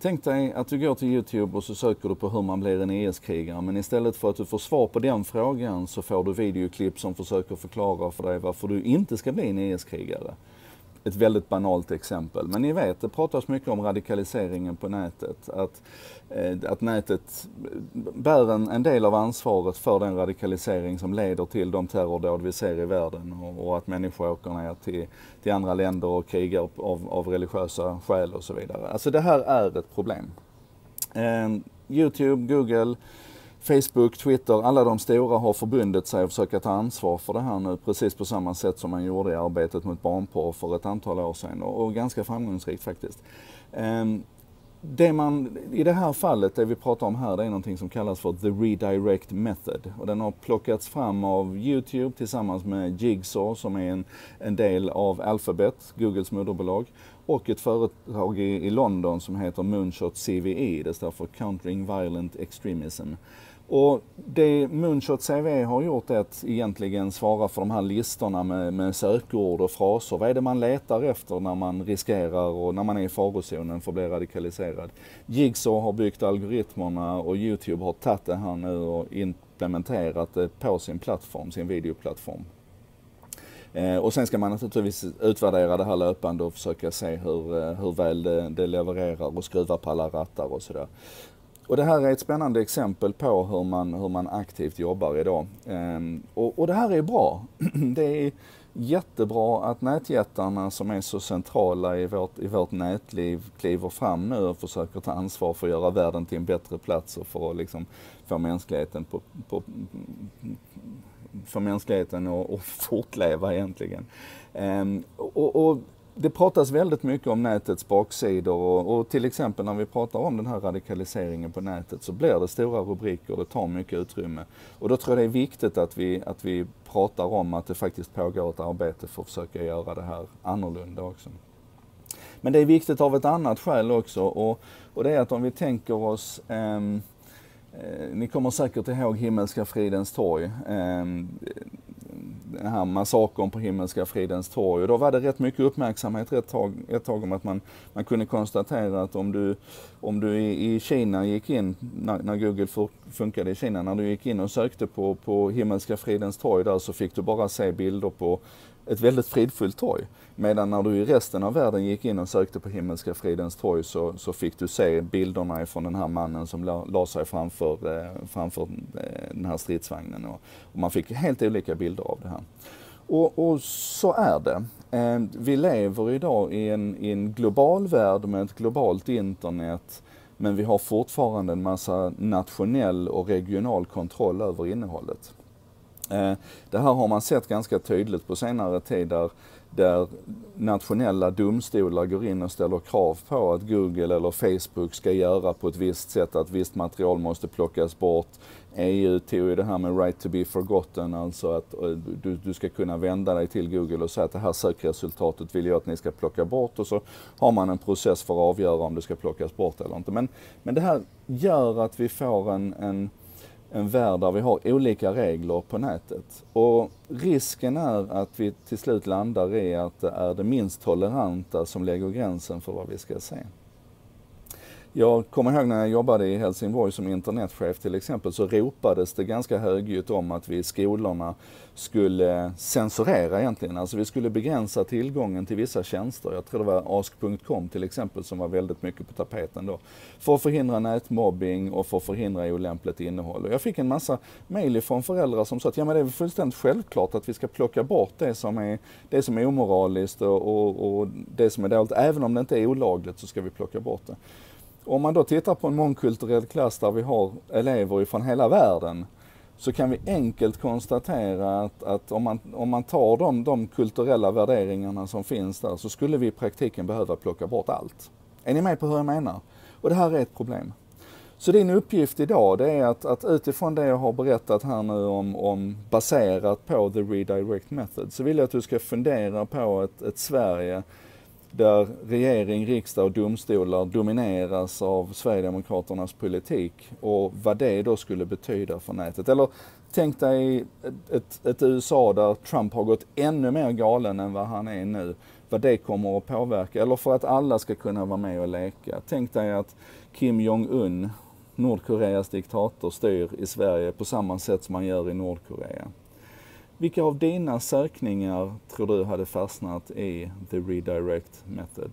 Tänk dig att du går till Youtube och så söker du på hur man blir en e IS-krigare men istället för att du får svar på den frågan så får du videoklipp som försöker förklara för dig varför du inte ska bli en e IS-krigare ett väldigt banalt exempel. Men ni vet, det pratas mycket om radikaliseringen på nätet. Att, eh, att nätet bär en, en, del av ansvaret för den radikalisering som leder till de terrordåd vi ser i världen och, och att människor åker ner till, till andra länder och krigar av, av religiösa skäl och så vidare. Alltså det här är ett problem. Eh, Youtube, Google, Facebook, Twitter, alla de stora har förbundit sig att försöka ta ansvar för det här nu precis på samma sätt som man gjorde i arbetet mot barnporr för ett antal år sedan och, och ganska framgångsrikt faktiskt. Um, det man, I det här fallet, det vi pratar om här, det är någonting som kallas för the redirect method. Och den har plockats fram av Youtube tillsammans med Jigsaw som är en, en del av Alphabet, Googles moderbolag, och ett företag i, i London som heter Moonshot CVE, det står för Countering Violent Extremism. Och det Moonshot CV har gjort är att egentligen svara för de här listorna med, med sökord och fraser. Vad är det man letar efter när man riskerar och när man är i farozonen för att bli radikaliserad? Jigsaw har byggt algoritmerna och Youtube har tagit det här nu och implementerat det på sin plattform, sin videoplattform. Eh, och sen ska man naturligtvis utvärdera det här löpande och försöka se hur, eh, hur väl det, det levererar och skruva på alla rattar och sådär. Och det här är ett spännande exempel på hur man, hur man aktivt jobbar idag. Ehm, och, och det här är bra. det är jättebra att nätjättarna som är så centrala i vårt, i vårt nätliv kliver fram nu och försöker ta ansvar för att göra världen till en bättre plats och för att liksom få mänskligheten på, på för mänskligheten att fortleva egentligen. Ehm, och, och det pratas väldigt mycket om nätets baksidor och, och, till exempel när vi pratar om den här radikaliseringen på nätet så blir det stora rubriker och det tar mycket utrymme. Och då tror jag det är viktigt att vi, att vi pratar om att det faktiskt pågår ett arbete för att försöka göra det här annorlunda också. Men det är viktigt av ett annat skäl också och, och det är att om vi tänker oss ehm, Eh, ni kommer säkert ihåg Himmelska fridens torg. Eh, den här massakern på Himmelska fridens torg. Och då var det rätt mycket uppmärksamhet ett tag, ett tag om att man, man kunde konstatera att om du, om du i, i Kina gick in, när, när Google funkade i Kina, när du gick in och sökte på, på Himmelska fridens torg där så fick du bara se bilder på ett väldigt fridfullt torg. Medan när du i resten av världen gick in och sökte på Himmelska fridens torg så, så fick du se bilderna ifrån den här mannen som la, la sig framför, eh, framför eh, den här stridsvagnen. Och, och, man fick helt olika bilder av det här. Och, och så är det. Eh, vi lever idag i en, i en global värld med ett globalt internet men vi har fortfarande en massa nationell och regional kontroll över innehållet. Eh, det här har man sett ganska tydligt på senare tid där, där nationella domstolar går in och ställer krav på att Google eller Facebook ska göra på ett visst sätt, att visst material måste plockas bort. EU tog ju det här med right to be forgotten, alltså att eh, du, du ska kunna vända dig till Google och säga att det här sökresultatet vill jag att ni ska plocka bort och så har man en process för att avgöra om det ska plockas bort eller inte. Men, men det här gör att vi får en, en en värld där vi har olika regler på nätet. Och risken är att vi till slut landar i att det är det minst toleranta som lägger gränsen för vad vi ska se. Jag kommer ihåg när jag jobbade i Helsingborg som internetchef till exempel så ropades det ganska högljutt om att vi i skolorna skulle censurera egentligen. Alltså vi skulle begränsa tillgången till vissa tjänster. Jag tror det var ask.com till exempel som var väldigt mycket på tapeten då. För att förhindra nätmobbing och för att förhindra olämpligt innehåll. Och jag fick en massa mejl från föräldrar som sa att ja men det är fullständigt självklart att vi ska plocka bort det som är, det som är omoraliskt och, och, och det som är dåligt. Även om det inte är olagligt så ska vi plocka bort det. Om man då tittar på en mångkulturell klass där vi har elever ifrån hela världen så kan vi enkelt konstatera att, att om, man, om man tar de, de kulturella värderingarna som finns där så skulle vi i praktiken behöva plocka bort allt. Är ni med på hur jag menar? Och det här är ett problem. Så din uppgift idag det är att, att utifrån det jag har berättat här nu om, om baserat på the redirect method så vill jag att du ska fundera på ett, ett Sverige där regering, riksdag och domstolar domineras av Sverigedemokraternas politik och vad det då skulle betyda för nätet. Eller tänk dig ett, ett USA där Trump har gått ännu mer galen än vad han är nu. Vad det kommer att påverka, eller för att alla ska kunna vara med och leka. Tänk dig att Kim Jong-Un, Nordkoreas diktator, styr i Sverige på samma sätt som man gör i Nordkorea. Vilka av dina sökningar tror du hade fastnat i the redirect method?